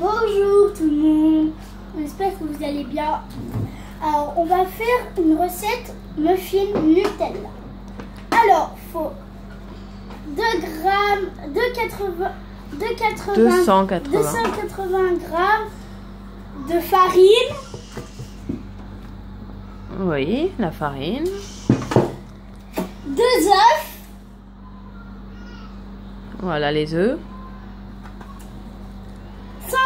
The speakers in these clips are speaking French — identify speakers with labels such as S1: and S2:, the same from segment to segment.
S1: Bonjour tout le monde, j'espère que vous allez bien. Alors, on va faire une recette muffin Nutella. Alors, faut 2 grammes, 280, 280,
S2: 280.
S1: 280 grammes de farine,
S2: Oui, la farine.
S1: 2 œufs,
S2: Voilà les œufs.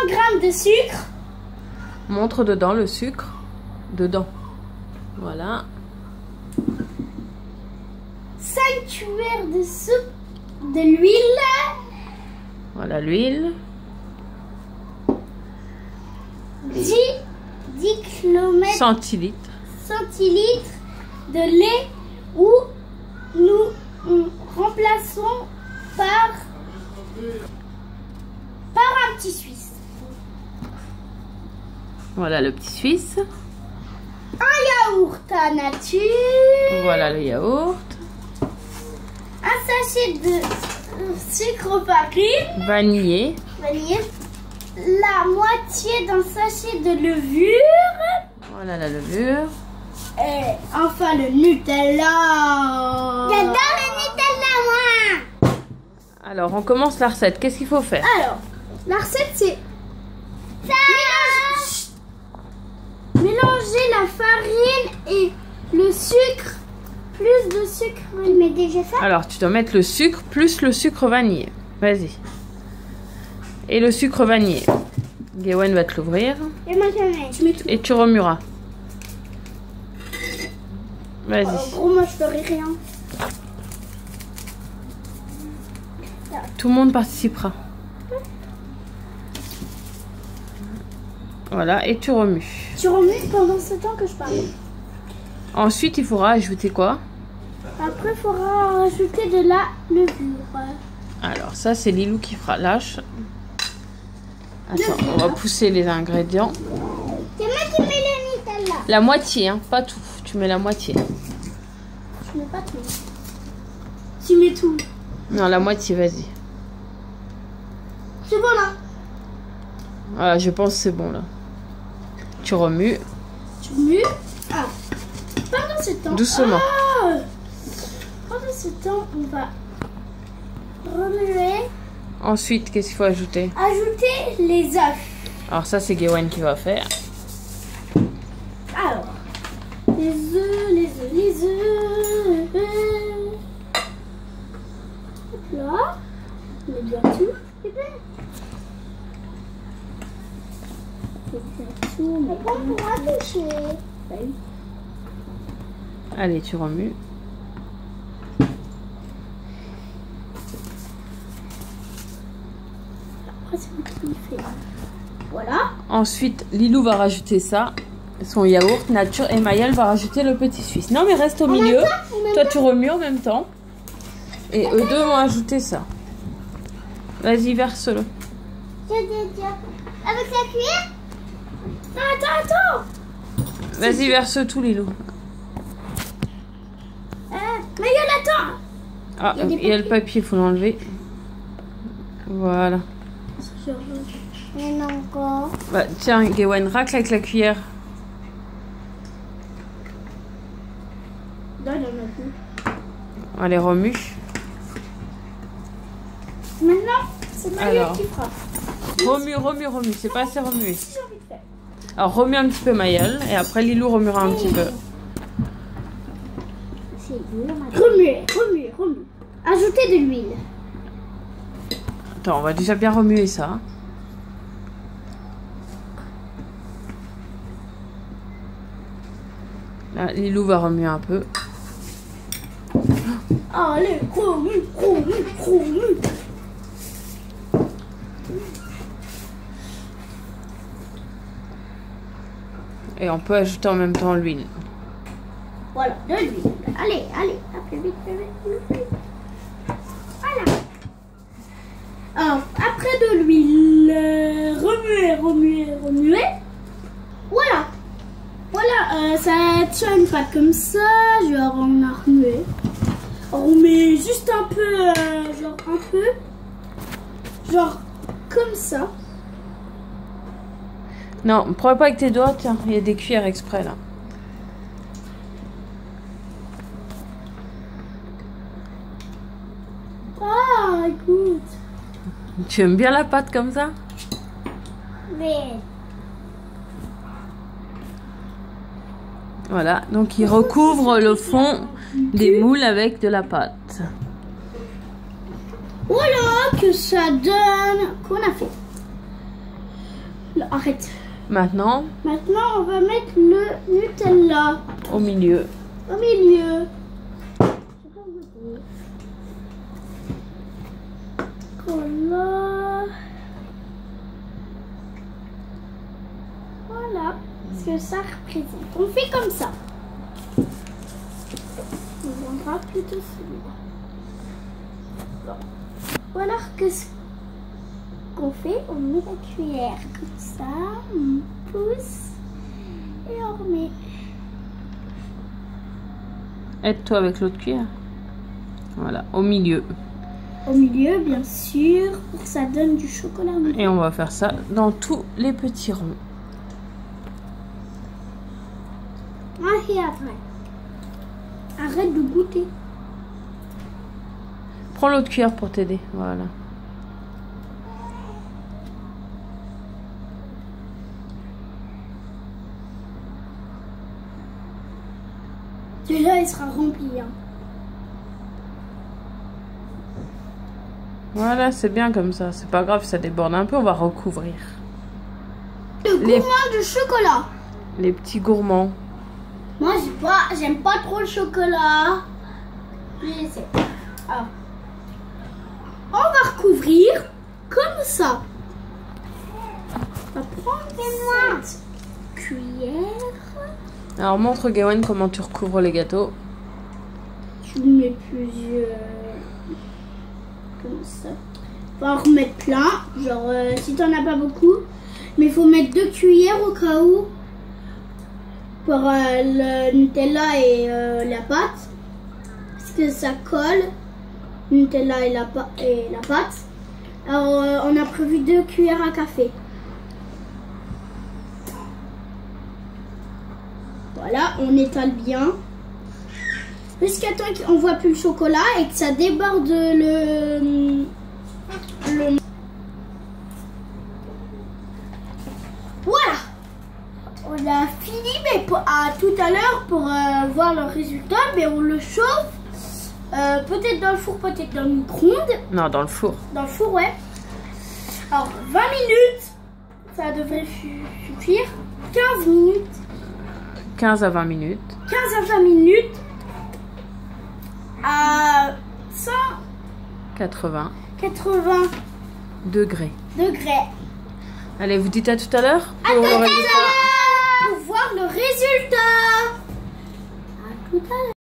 S1: 100 grammes de sucre,
S2: Montre dedans le sucre. Dedans. Voilà.
S1: 5 cuillères de soupe de l'huile,
S2: Voilà l'huile.
S1: 10, 10 km
S2: Centilitres.
S1: centilitres de lait ou nous nous remplaçons par par un petit suisse.
S2: Voilà le petit suisse.
S1: Un yaourt à nature,
S2: Voilà le yaourt.
S1: un sachet de sucre farine,
S2: Vanillé.
S1: vanillé, la moitié d'un sachet de levure
S2: Voilà la levure.
S1: et enfin le Nutella. J'adore le Nutella moi.
S2: Alors on commence la recette. Qu'est-ce qu'il faut faire?
S1: Alors, la recette c'est la farine et le sucre. Plus de sucre. Mais déjà ça?
S2: Alors tu dois mettre le sucre plus le sucre vanillé. Vas-y. Et le sucre vanillé. Gawain va te l'ouvrir.
S1: Et moi je mets. Tu mets tout.
S2: Et tu remueras.
S1: En
S2: Vas-y.
S1: gros, moi je ferai rien.
S2: Tout le monde participera. Voilà, et tu remues.
S1: Tu remues pendant ce temps que je parle.
S2: Ensuite, il faudra ajouter quoi?
S1: Après, il faudra rajouter de la levure.
S2: Alors, ça, c'est Lilou qui fera. Lâche. Attends, on va pousser les ingrédients.
S1: C'est moi qui mets le Nutella.
S2: La moitié, hein, pas tout. Tu mets la moitié.
S1: Tu mets pas tout. Tu mets tout.
S2: Non, la moitié, vas-y.
S1: C'est bon là.
S2: Voilà, je pense que c'est bon, là. Tu remues.
S1: Tu remues? Ah. Pendant ce temps.
S2: Doucement.
S1: Ah. Pendant ce temps, on va remuer.
S2: Ensuite, qu'est-ce qu'il faut ajouter?
S1: Ajouter les œufs.
S2: Alors, ça, c'est Gawain qui va faire.
S1: Alors, les œufs, les œufs, les œufs. Hop là. On met bien tout. Et bien. C'est bien tout. Mais on pourra toucher. Bah oui.
S2: Allez, tu remues.
S1: Fais. Voilà.
S2: Ensuite, Lilou va rajouter ça, son yaourt nature, et Mayel va rajouter le petit suisse. Non, mais reste au milieu. Toi, tu remues en même temps. Et eux deux vont ajouter ça. Vas-y, verse-le.
S1: Avec la cuillère attends, attends.
S2: Vas-y, verse tout, Lilou.
S1: Euh, Mayol, attends.
S2: Ah,
S1: Il y a
S2: il y a le papier, il faut l'enlever. Voilà.
S1: Mais non, encore.
S2: Bah, tiens, Gawain, racle avec la cuillère.
S1: Non, non, non.
S2: Allez, remue.
S1: Maintenant, c'est
S2: Alors.
S1: qui fera.
S2: Remue, remue, remue. C'est pas assez remué. Alors, remue un petit peu Mayel, et après, Lilou remuera un petit peu.
S1: Remuer, remuer, remuer. Ajouter de l'huile.
S2: Attends, on va déjà bien remuer ça. Là, Lilou va remuer un peu.
S1: Allez, remue, remue, remue.
S2: Et on peut ajouter en même temps l'huile.
S1: Voilà, de l'huile. Allez, allez, vite, vite. Voilà. Alors, après de l'huile, remuer, remuer, remuer. Voilà. Voilà, euh, ça tient une comme ça. Genre, on a remué. On met juste un peu, euh, genre un peu. Genre, comme ça.
S2: Non, prends pas avec tes doigts, tiens, il y a des cuillères exprès là.
S1: Ah, écoute.
S2: Tu aimes bien la pâte comme ça?
S1: Mais.
S2: Voilà, donc il recouvre le fond des moules avec de la pâte.
S1: Voilà que ça donne. Qu'on a fait. Arrête.
S2: Maintenant,
S1: Maintenant, on va mettre le Nutella
S2: au milieu.
S1: au milieu. Voilà. Voilà ce que ça représente. On fait comme ça. On vendra plutôt celui-là. Bon. Voilà qu'est-ce qu'on fait? On met la cuillère comme ça. On pousse. Et on remet.
S2: Aide-toi avec l'autre cuillère. Voilà, au milieu.
S1: Au milieu, bien sûr, pour que ça donne du chocolat.
S2: Et on va faire ça dans tous les petits ronds.
S1: Ah, et après. Arrête de goûter.
S2: Prends l'autre cuillère pour t'aider. Voilà.
S1: Celui-là, il sera rempli. hein.
S2: Voilà, c'est bien comme ça. C'est pas grave, ça déborde un peu, on va recouvrir.
S1: Le
S2: Les-
S1: gourmand de chocolat.
S2: Les petits gourmands.
S1: Moi, j'ai pas, j'aime pas trop le chocolat. Mais. Ah. On va recouvrir comme ça. On va prendre cette cuillère.
S2: Alors montre Gawain comment tu recouvres les gâteaux.
S1: Tu mets plusieurs. Comme ça. Faut en remettre plein. Genre, euh, si t'en as pas beaucoup. Mais il faut mettre deux cuillères au cas où. Pour euh, le Nutella et euh, la pâte. Parce que ça colle. Nutella et la, et la pâte. Alors, on a prévu deux cuillères à café. Voilà, on étale bien. Jusqu'à temps qu'on voit plus le chocolat et que ça déborde le. le... Voilà On a fini, mais pour- à tout à l'heure pour euh, voir le résultat, mais on le chauffe. euh, peut-être dans le four, peut-être dans le micro-ondes.
S2: Non, dans le four.
S1: Dans le four, ouais. Alors, 20 minutes, ça devrait su- suffire. 15 minutes,
S2: 15 à 20 minutes.
S1: 15 à 20 minutes. À 180
S2: 80 degrés.
S1: degrés.
S2: Allez, vous dites à tout à l'heure pour le
S1: À tout à
S2: résultat.
S1: l'heure pour voir le résultat. À tout à l'heure.